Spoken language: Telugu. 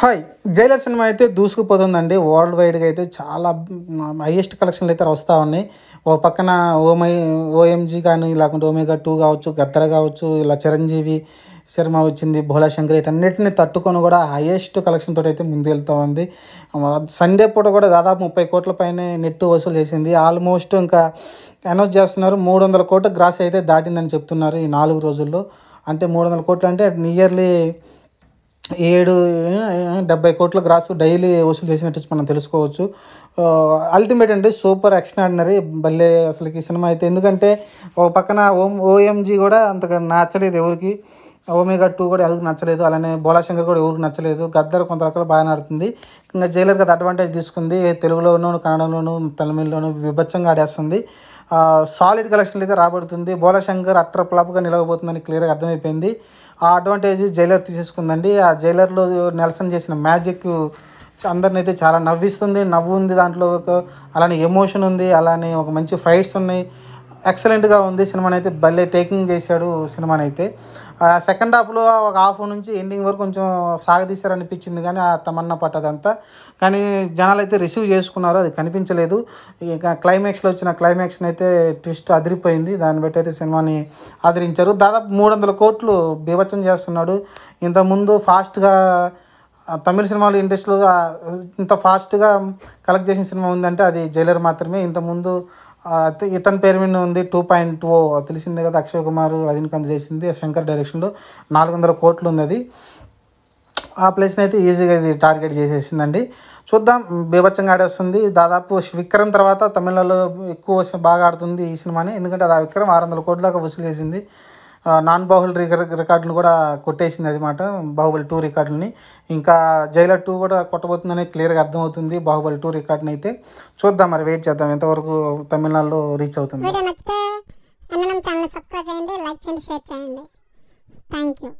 హాయ్ జైలర్ సినిమా అయితే దూసుకుపోతుందండి. వరల్డ్ వైడ్గా అయితే చాలా హైయెస్ట్ కలెక్షన్లు అయితే వస్తూ ఉన్నాయి. ఓ పక్కన ఓమై ఓఎంజీ కానీ లేకుంటే ఓమేగా టూ కావచ్చు గద్దర కావచ్చు ఇలా చిరంజీవి శర్మ వచ్చింది భోలా శంకర్ వీటన్నిటిని తట్టుకొని కూడా హైయెస్ట్ కలెక్షన్ తోటి అయితే ముందు వెళ్తూ ఉంది. సండే పూట కూడా దాదాపు ముప్పై కోట్ల పైనే నెట్ వసూలు చేసింది. ఆల్మోస్ట్ ఇంకా అనౌన్స్ చేస్తున్నారు మూడు వందల కోట్ల గ్రాస్ అయితే దాటిందని చెప్తున్నారు ఈ నాలుగు రోజుల్లో. అంటే మూడు వందల కోట్లు అంటే నియర్లీ ఏడు డెబ్బై కోట్ల గ్రాస్ డైలీ వసూలు చేసినట్టు మనం తెలుసుకోవచ్చు. అల్టిమేట్ అంటే సూపర్ ఎక్స్ట్రాడినరీ భలే అసలుకి సినిమా అయితే. ఎందుకంటే ఒక పక్కన ఓం ఓఎంజీ కూడా అంతగా నచ్చలేదు ఎవరికి. ఓమేగా టూ కూడా ఎవరికి నచ్చలేదు. అలానే బోలాశంకర్ కూడా ఎవరికి నచ్చలేదు. గద్దర్ కొంత రకాల బాగా ఆడుతుంది ఇంకా జైలర్ కదా అడ్వాంటేజ్ తీసుకుంది. తెలుగులోనూ కన్నడంలోను తమిళలోను విభత్సంగా ఆడేస్తుంది. సాలిడ్ కలెక్షన్లు అయితే రాబడుతుంది. బోలాశంకర్ అట్టర్ ప్లాప్గా నిలవబోతుందని క్లియర్గా అర్థమైపోయింది. ఆ అడ్వాంటేజ్ జైలర్ తీసేసుకుందండి. ఆ జైలర్లో నెల్సన్ చేసిన మ్యాజిక్ అందరిని అయితే చాలా నవ్విస్తుంది. నవ్వు ఉంది దాంట్లో ఒక అలానే ఎమోషన్ ఉంది అలానే ఒక మంచి ఫైట్స్ ఉన్నాయి. ఎక్సలెంట్గా ఉంది సినిమాని అయితే భలే టేకింగ్ చేశాడు సినిమాని అయితే సెకండ్ హాఫ్లో ఒక హాఫ్ నుంచి ఎండింగ్ వరకు కొంచెం సాగదీశారనిపించింది కానీ ఆ తమన్నా పట్టదంతా కానీ జనాలు అయితే రిసీవ్ చేసుకున్నారు అది కనిపించలేదు. ఇంకా క్లైమాక్స్లో వచ్చిన క్లైమాక్స్ని అయితే ట్విస్ట్ అదిరిపోయింది. దాన్ని బట్టి అయితే సినిమాని ఆదరించారు. దాదాపు మూడు వందల కోట్లు బీభత్సం చేస్తున్నాడు. ఇంతకుముందు ఫాస్ట్గా తమిళ సినిమాలు ఇండస్ట్రీలో ఇంత ఫాస్ట్గా కలెక్ట్ చేసిన సినిమా ఉందంటే అది జైలర్ మాత్రమే. ఇంతకుముందు ఇతని పేరు మీద ఉంది టూ పాయింట్ ఓ. తెలిసిందే కదా అక్షయ్ కుమార్ రజనీకాంత్ చేసింది శంకర్ డైరెక్షన్లో నాలుగు వందల కోట్లు ఉంది అది ఆ ప్లేస్ని అయితే ఈజీగా ఇది టార్గెట్ చేసేసిందండి. చూద్దాం బీభత్సంగా ఆడేస్తుంది. దాదాపు విక్రమ్ తర్వాత తమిళలో ఎక్కువ బాగా ఆడుతుంది ఈ సినిమాని. ఎందుకంటే అది ఆ విక్రమ్ ఆరు వందల కోట్ల దాకా వసూలు చేసింది. నాన్ బాహుబలి రికార్డులు కూడా కొట్టేసింది అది మాట బాహుబలి టూ రికార్డులని. ఇంకా జైలర్ టూ కూడా కొట్టబోతుందని క్లియర్గా అర్థమవుతుంది బాహుబలి టూ రికార్డుని అయితే. చూద్దాం మరి వెయిట్ చేద్దాం. ఎంతవరకు తమిళనాడులో రీచ్ అవుతుంది. ఛానల్ సబ్స్క్రైబ్ చేయండి లైక్ చేయండి షేర్ చేయండి. Thank you.